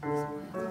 Smile.